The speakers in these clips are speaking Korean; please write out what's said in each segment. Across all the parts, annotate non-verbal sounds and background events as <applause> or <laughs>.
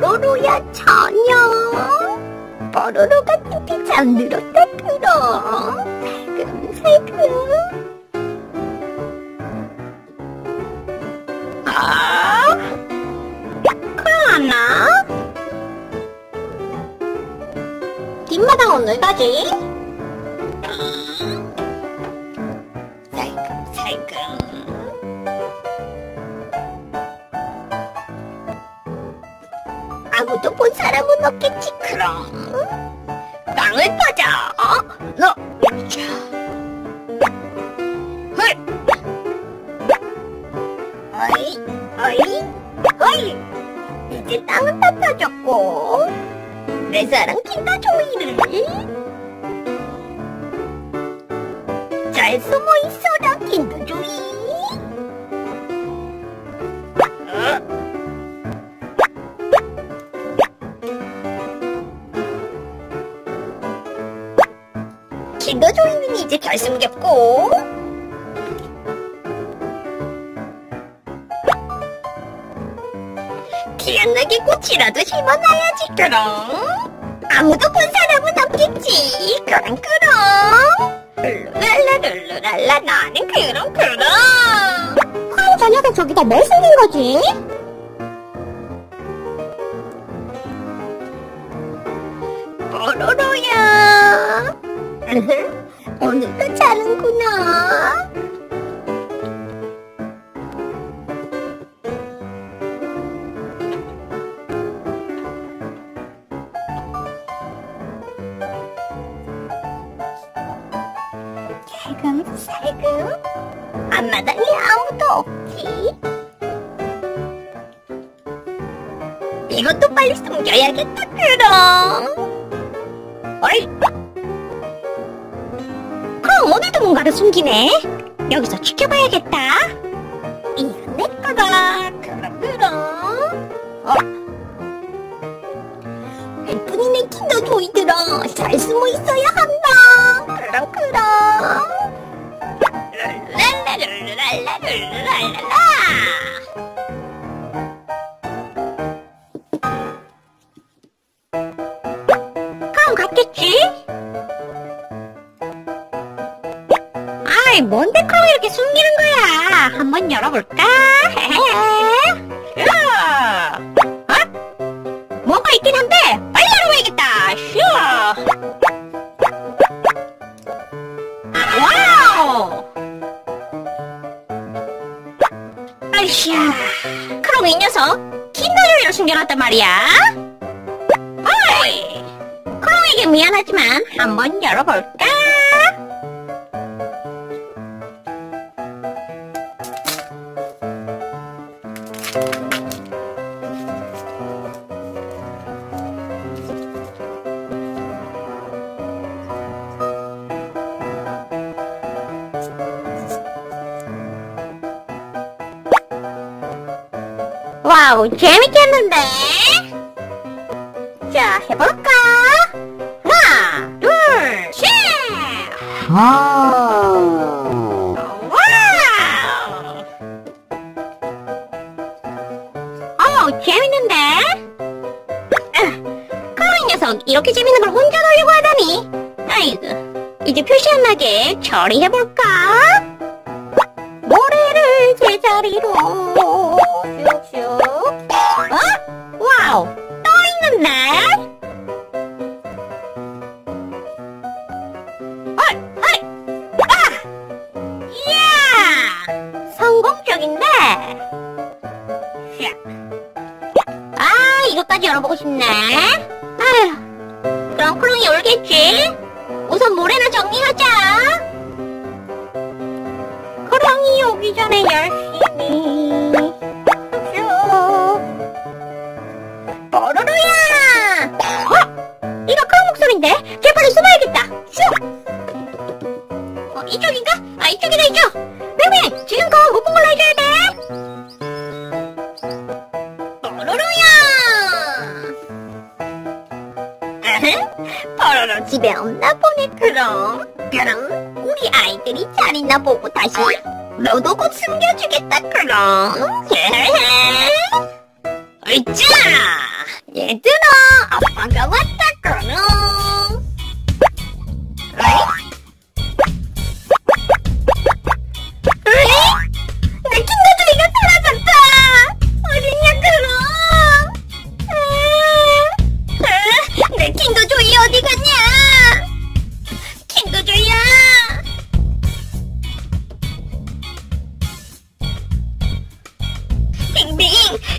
뽀로로야 전혀. 뽀로로가 뚝이 잠들었다 그럼 살금살금 아? 그러나? 뒷마당 오늘 가지 아무도 본 사람은 없겠지 그럼. 땅을 파자 너 자. 헐. 어이 어이 어이. 이제 땅은 다 파졌고. 내 사랑 킨다 조이를. 잘 숨어 있어라 킨다 조이 킨더 조이는 이제 잘 숨겼고. 티 안 나게 꽃이라도 심어놔야지 그럼. 아무도 본 사람은 없겠지. 그럼 그럼. 룰루랄라 룰루랄라 나는 그럼 그럼. 그럼 저녁에 저기다 뭘 숨긴 거지? 오늘도 자는구나. 살금 살금. 앞마당에 아무도 없지. 이것도 빨리 숨겨야겠다 그럼. 어이 뭔가를 숨기네. 여기서 지켜봐야겠다. 이건 내 거다 그럼 그럼 어. 예쁜이 내 킨더 조이들아 잘 숨어 있어야 한다 그럼 그럼 랄라랄라랄라랄라랄라 한번 열어볼까? 야! 어? 뭐가 있긴 한데, 빨리 열어봐야겠다. 슈! 와우! 아이씨야. 그럼 이 녀석, 킨더조이를 숨겨놨단 말이야. 어이! 크롱에게 미안하지만 한번 열어볼까? 와우, 재밌겠는데? 자, 해볼까? 하나, 둘, 셋! 와우! 어우, 재밌는데? 그런 녀석, 이렇게 재밌는 걸 혼자 놀려고 하다니. 아이고, 이제 표시 안 나게 처리해볼까? 모래를 제자리로 어, 이쪽인가? 아, 이쪽이다, 이쪽! 맹맹! 지금 그거 못 본 걸로 해줘야 돼! 뽀로로야 뽀로로 집에 없나 보네 그럼 그럼 우리 아이들이 잘 있나 보고 다시 너도 곧 숨겨주겠다 그럼 <laughs> 으쌰 얘들아, 아빠가 왔다거라. 어이? 어이?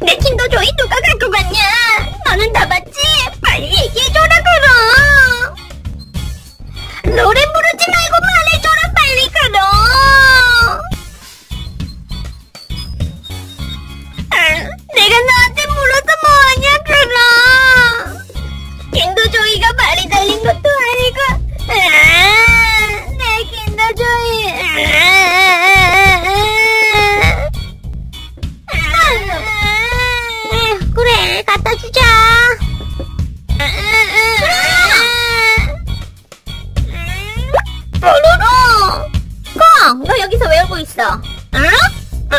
내 킨더조이 누가 갖고 갔냐? 너는 다 봤지? 빨리 얘기해 갖다 주자. 뽀로로! 꽁! 너 여기서 왜 울고 있어? 응? 어,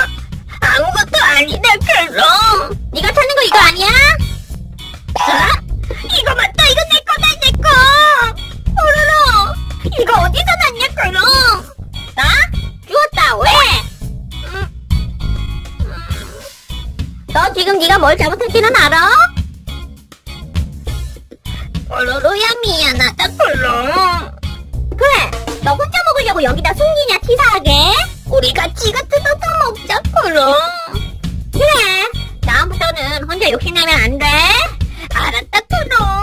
아무것도 아니다, 그럼. 네가 찾는 거 이거 아니야? 어? 뭘 잘못했지는 알아? 뽀로로야 미안하다 그럼 그래 너 혼자 먹으려고 여기다 숨기냐 치사하게? 우리 같이 이거 뜯어서 먹자 그럼 그래 다음부터는 혼자 욕심내면 안돼. 알았다 그럼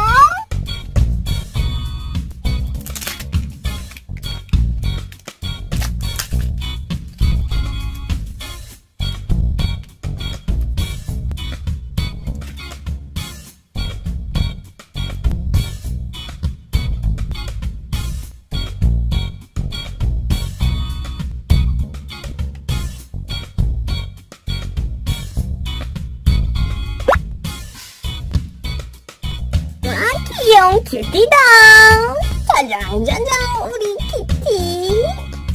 Kitty dong. Jangan-jangan uri Kitty.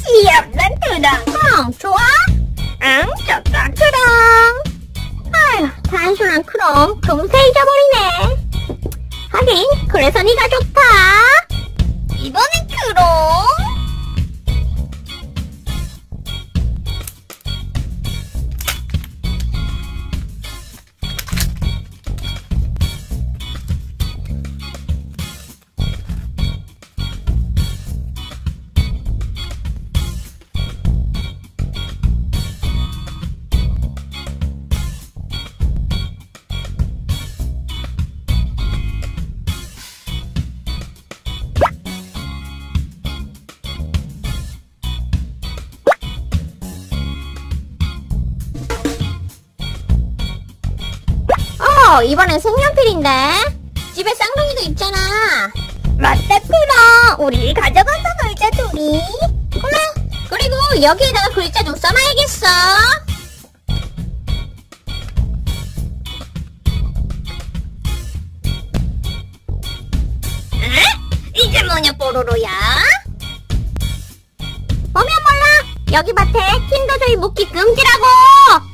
Siap dan tudang. Kong, suah. 어, 이번엔 색연필인데? 집에 쌍둥이도 있잖아. 맞다, 그럼. 우리 가져가서 놀자, 둘이. 그래. 그리고 여기에다가 글자 좀 써놔야겠어. 에? 이게 뭐냐, 뽀로로야? 보면 몰라. 여기 밭에 킨더조이 묵기 금지라고.